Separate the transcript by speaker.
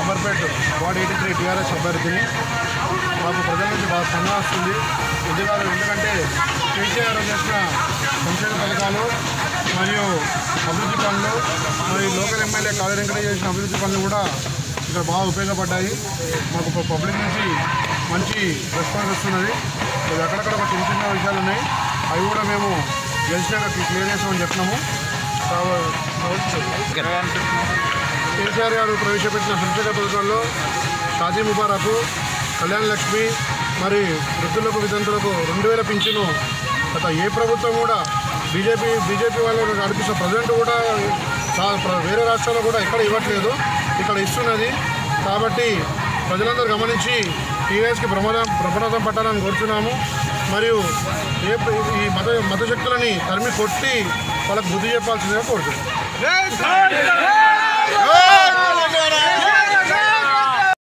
Speaker 1: Amberpet ward eighty three TRS అభ్యర్థిని. మాకు ప్రజల నుంచి బాగా స్పందన వస్తుంది. ఎందుకంటే ఎందుకంటే కేసీఆర్ చేసిన సంక్షేమ పథకాలు మరియు అభివృద్ధి పనులు మరియు లోకల్ ఎమ్మెల్యే కాళీ వెంకట చేసిన అభివృద్ధి పనులు కూడా ఇక్కడ బాగా ఉపయోగపడ్డాయి. మాకు పబ్లిక్ నుంచి మంచి రెస్పాన్స్ వస్తున్నది. అది అక్కడక్కడ ఒక చిన్న చిన్న విషయాలు ఉన్నాయి. అవి కూడా మేము గెలిచినాక క్లియర్ చేస్తామని చెప్తున్నాము. కేసీఆర్ గారు ప్రవేశపెట్టిన సంక్షేమ పథకాల్లో షాజీ ముబారకు కళ్యాణ లక్ష్మి మరి వృద్ధులకు వితంతులకు రెండు వేల పింఛను గత ఏ ప్రభుత్వం కూడా బీజేపీ బీజేపీ వాళ్ళు నడిపిస్తున్న ప్రజెంట్ కూడా వేరే రాష్ట్రాల్లో కూడా ఎక్కడ ఇవ్వట్లేదు. ఇక్కడ ఇస్తున్నది. కాబట్టి ప్రజలందరూ గమనించి టీవీఎస్కి ప్రమాదం ప్రమాదం పట్టాలని కోరుతున్నాము మరియు ఏ ఈ మత మత శక్తులని తరిమి కొట్టి వాళ్ళకు బుద్ధి చెప్పాల్సిందిగా కోరుతున్నాం